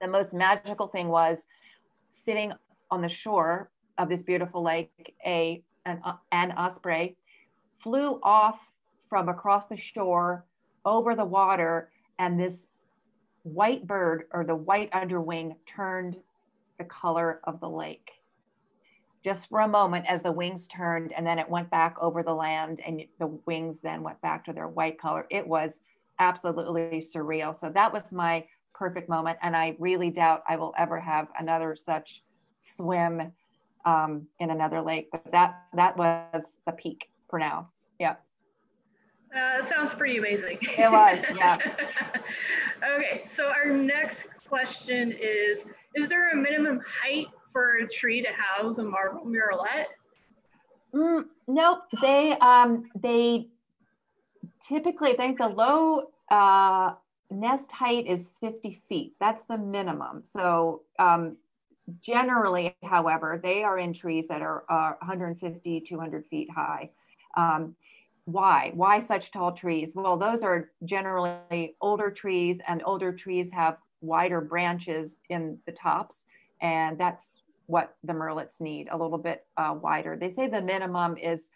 A: The most magical thing was sitting on the shore of this beautiful lake. A an, uh, an osprey flew off from across the shore over the water, and this white bird or the white underwing turned the color of the lake just for a moment as the wings turned and then it went back over the land and the wings then went back to their white color. It was absolutely surreal. So that was my perfect moment. And I really doubt I will ever have another such swim um, in another lake, but that, that was the peak for now. Yeah.
B: Uh, that sounds pretty amazing.
A: It was, yeah.
B: okay, so our next question is, is there a minimum height for a tree to house a marble murrelet?
A: Mm, nope. They um, they typically I think the low uh, nest height is 50 feet. That's the minimum. So um, generally, however, they are in trees that are uh, 150, 200 feet high. Um, why? Why such tall trees? Well, those are generally older trees, and older trees have wider branches in the tops, and that's what the murrelets need, a little bit uh, wider. They say the minimum is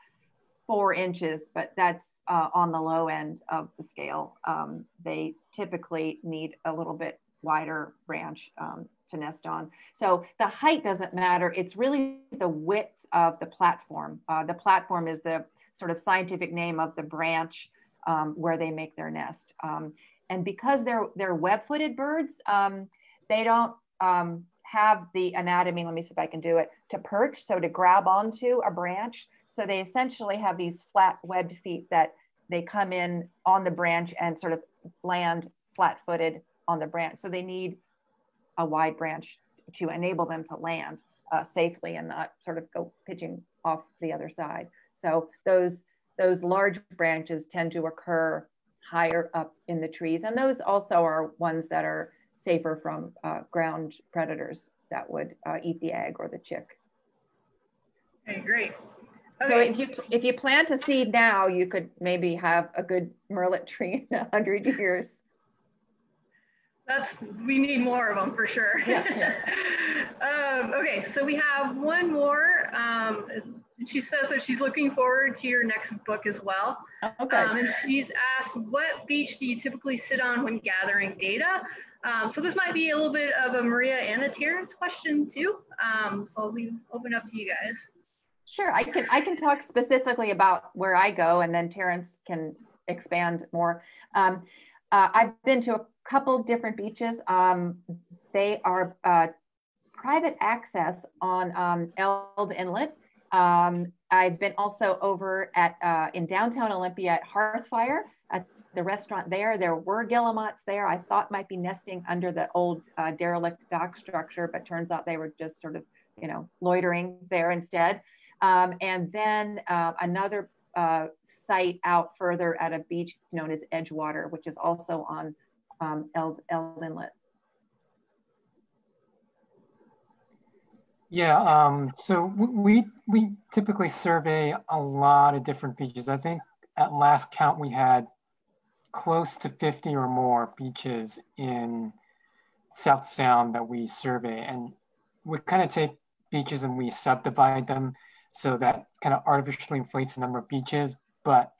A: four inches, but that's uh, on the low end of the scale. Um, they typically need a little bit wider branch um, to nest on. So the height doesn't matter. It's really the width of the platform. Uh, the platform is the sort of scientific name of the branch um, where they make their nest. Um, and because they're, they're web-footed birds, um, they don't um, have the anatomy, let me see if I can do it, to perch, so to grab onto a branch. So they essentially have these flat webbed feet that they come in on the branch and sort of land flat footed on the branch. So they need a wide branch to enable them to land uh, safely and not sort of go pitching off the other side. So those, those large branches tend to occur higher up in the trees. And those also are ones that are safer from uh, ground predators that would uh, eat the egg or the chick.
B: Okay, great.
A: Okay. So if you if you plant a seed now, you could maybe have a good murrelet tree in a hundred years.
B: That's we need more of them for sure. Yeah, yeah. um, okay, so we have one more. Um, she says that she's looking forward to your next book as well.
A: Okay. Um,
B: and she's asked, what beach do you typically sit on when gathering data? Um, so this might be a little bit of a Maria and a Terrence question too. Um, so I'll leave open up to you guys.
A: Sure, I can I can talk specifically about where I go, and then Terrence can expand more. Um, uh, I've been to a couple different beaches. Um, they are uh, private access on um, Eld Inlet. Um, I've been also over at uh, in downtown Olympia at Hearthfire. The restaurant there. There were guillemots there. I thought might be nesting under the old uh, derelict dock structure, but turns out they were just sort of, you know, loitering there instead. Um, and then uh, another uh, site out further at a beach known as Edgewater, which is also on um, Eld, Eld Inlet.
C: Yeah, um, so we we typically survey a lot of different beaches. I think at last count we had close to 50 or more beaches in South Sound that we survey. And we kind of take beaches and we subdivide them so that kind of artificially inflates the number of beaches. But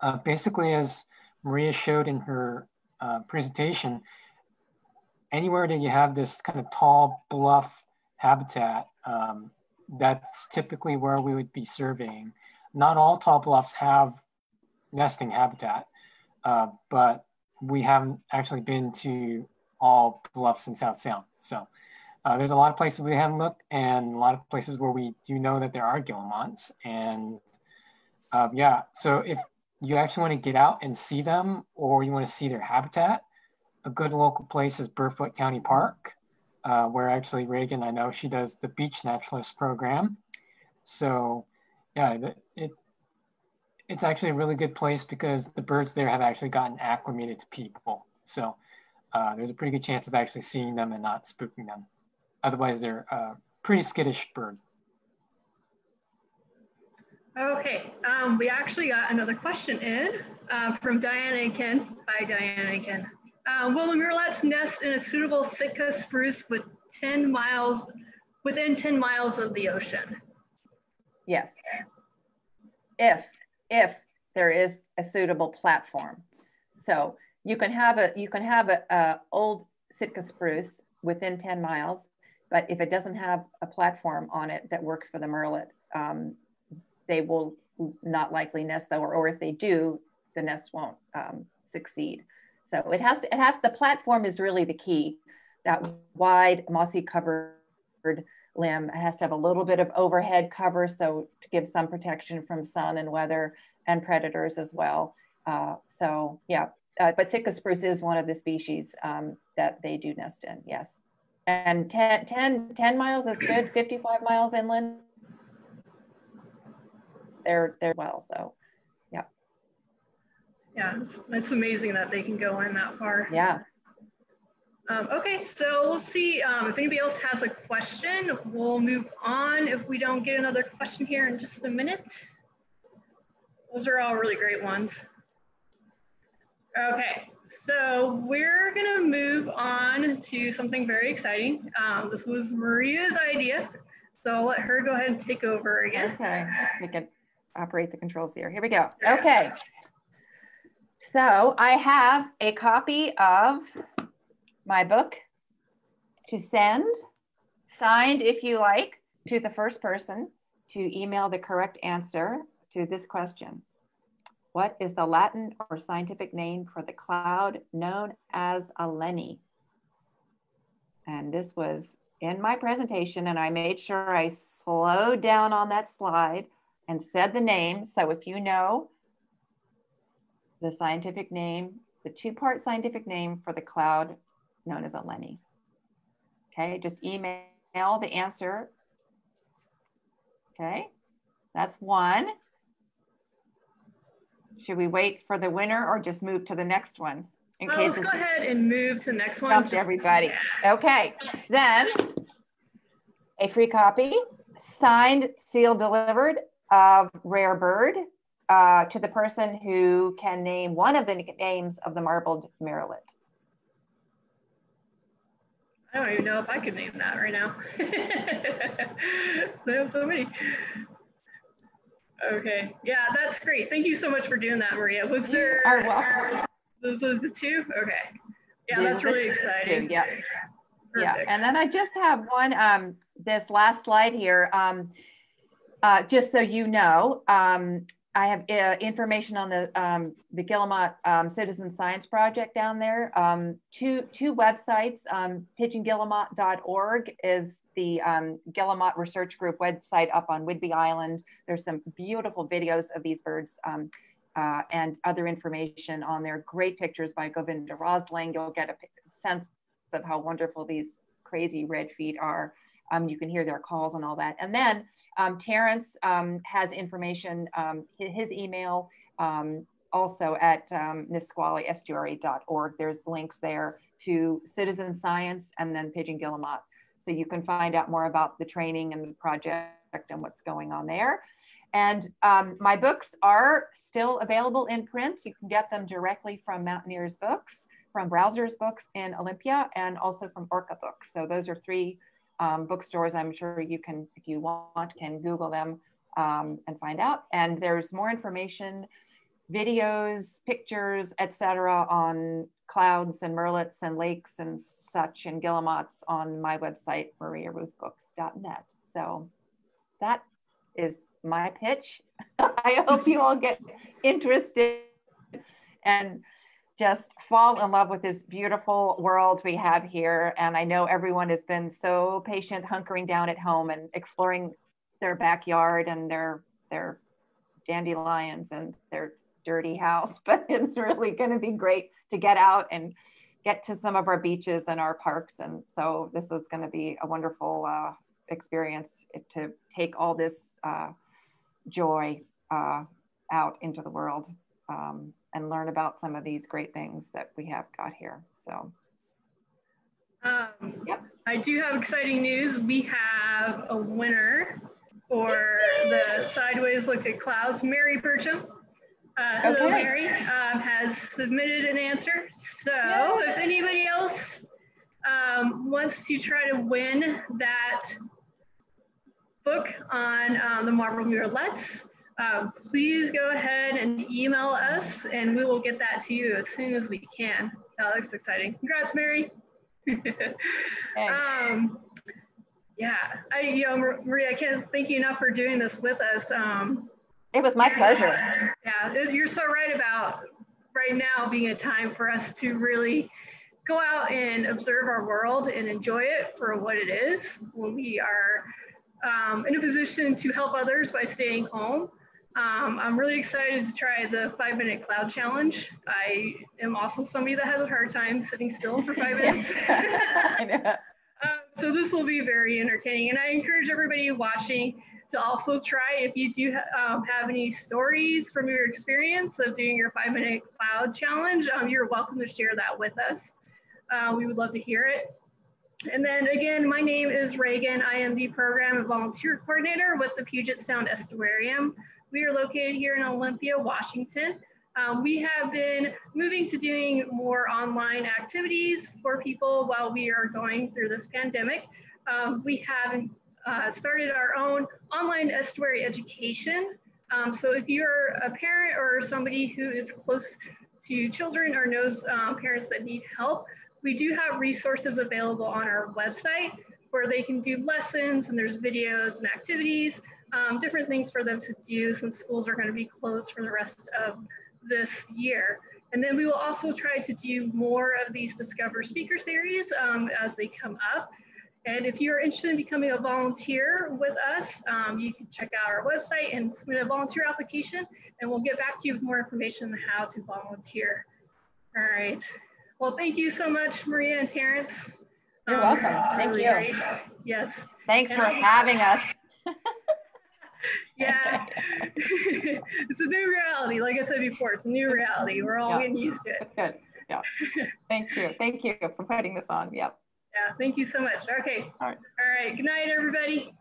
C: uh, basically, as Maria showed in her uh, presentation, anywhere that you have this kind of tall bluff habitat, um, that's typically where we would be surveying. Not all tall bluffs have nesting habitat, uh, but we haven't actually been to all bluffs in South Sound. So uh, there's a lot of places we haven't looked and a lot of places where we do know that there are guillemots. And uh, yeah, so if you actually want to get out and see them or you want to see their habitat, a good local place is Burfoot County Park uh, where actually Reagan, I know she does the beach naturalist program. So yeah, it, it's actually a really good place because the birds there have actually gotten acclimated to people. So uh, there's a pretty good chance of actually seeing them and not spooking them. Otherwise, they're a pretty skittish bird.
B: Okay, um, we actually got another question in uh, from Diana and Ken. Hi, Diana and Ken. Uh, will the murrelets nest in a suitable Sitka spruce with 10 miles, within 10 miles of the ocean?
A: Yes. If, if there is a suitable platform. So you can have a, you can have a, a old Sitka spruce within 10 miles, but if it doesn't have a platform on it that works for the murrelet, um, they will not likely nest though, or, or if they do, the nest won't um, succeed. So it has to, it has, the platform is really the key. That wide mossy covered limb it has to have a little bit of overhead cover so to give some protection from sun and weather and predators as well. Uh, so yeah, uh, but Sitka spruce is one of the species um, that they do nest in, yes. And 10, 10, 10 miles is good, 55 miles inland, they're, they're well, so
B: yeah, it's, it's amazing that they can go in that far.
A: Yeah.
B: Um, okay, so we'll see um, if anybody else has a question. We'll move on if we don't get another question here in just a minute. Those are all really great ones. Okay, so we're gonna move on to something very exciting. Um, this was Maria's idea, so I'll let her go ahead and take over again.
A: Okay, we can operate the controls here. Here we go. Okay. So I have a copy of my book to send, signed if you like, to the first person to email the correct answer to this question. What is the Latin or scientific name for the cloud known as a Lenny? And this was in my presentation and I made sure I slowed down on that slide and said the name. So if you know the scientific name, the two-part scientific name for the cloud known as a Lenny. Okay, just email the answer. Okay, that's one. Should we wait for the winner or just move to the next one?
B: In well, case let's go ahead and move to the next one.
A: Just, everybody. Yeah. Okay, then a free copy, signed, sealed, delivered of Rare Bird uh, to the person who can name one of the names of the marbled murrelet.
B: I don't even know if I could name that right now. I have so many. Okay, yeah, that's great. Thank you so much for doing that, Maria. Was there?
A: Are welcome.
B: Those was the two. Okay. Yeah, that's really exciting.
A: Two, yeah. Perfect. Yeah, and then I just have one. Um, this last slide here. Um, uh, just so you know, um, I have uh, information on the um, the Guillemot um, Citizen Science Project down there. Um, two two websites. Um, PigeonGuillemot.org is the um, Guillemot Research Group website up on Whidbey Island. There's some beautiful videos of these birds um, uh, and other information on there. Great pictures by Govinda Rosling. You'll get a sense of how wonderful these crazy red feet are. Um, you can hear their calls and all that. And then um, Terrence um, has information, his, his, email also at um. There's links there to citizen science and then Pigeon Guillemot. So you can find out more about the training and the project and what's going on there. And um, my books are still available in print. You can get them directly from Mountaineers Books, from Browsers Books in Olympia, and also from Orca Books. So those are three um, bookstores. I'm sure you can, if you want, can Google them um, and find out. And there's more information, videos, pictures, etc., on clouds and murrelets and lakes and such and guillemots on my website, mariaruthbooks.net. So that is my pitch. I hope you all get interested and just fall in love with this beautiful world we have here. And I know everyone has been so patient, hunkering down at home and exploring their backyard and their their dandelions and their dirty house. But it's really going to be great to get out and get to some of our beaches and our parks. And so this is going to be a wonderful uh, experience to take all this uh, joy uh, out into the world um, and learn about some of these great things that we have got here. So.
B: Um, yep. I do have exciting news. We have a winner for the Sideways Look at Clouds. Mary Burcham. Uh, hello, okay. Mary. Um, has submitted an answer. So Yay. if anybody else um, wants to try to win that book on um, the Marble Murrelets, uh, please go ahead and email us and we will get that to you as soon as we can. That looks exciting. Congrats, Mary. um, yeah, I, you know, Maria, I can't thank you enough for doing this with us. Um,
A: it was my pleasure.
B: Yeah, you're so right about right now being a time for us to really go out and observe our world and enjoy it for what it is when we are um, in a position to help others by staying home. Um, I'm really excited to try the five minute cloud challenge. I am also somebody that has a hard time sitting still for five minutes. uh, so this will be very entertaining. And I encourage everybody watching to also try if you do um, have any stories from your experience of doing your five minute cloud challenge, um, you're welcome to share that with us. Uh, we would love to hear it. And then again, my name is Reagan. I am the program and volunteer coordinator with the Puget Sound Estuarium. We are located here in Olympia, Washington. Um, we have been moving to doing more online activities for people while we are going through this pandemic. Um, we have uh, started our own online estuary education. Um, so if you're a parent or somebody who is close to children or knows um, parents that need help, we do have resources available on our website where they can do lessons and there's videos and activities, um, different things for them to do since schools are going to be closed for the rest of this year. And then we will also try to do more of these Discover Speaker series um, as they come up. And if you're interested in becoming a volunteer with us, um, you can check out our website and submit a volunteer application, and we'll get back to you with more information on how to volunteer. All right. Well, thank you so much, Maria and Terrence.
A: You're um, welcome. Thank really you. Great.
B: Yes.
A: Thanks and for having us.
B: yeah. it's a new reality. Like I said before, it's a new reality. We're all yeah. getting used to
A: it. That's good. Yeah. Thank you. Thank you for putting this on. Yep.
B: Yeah, thank you so much. Okay. All right. All right. Good night, everybody.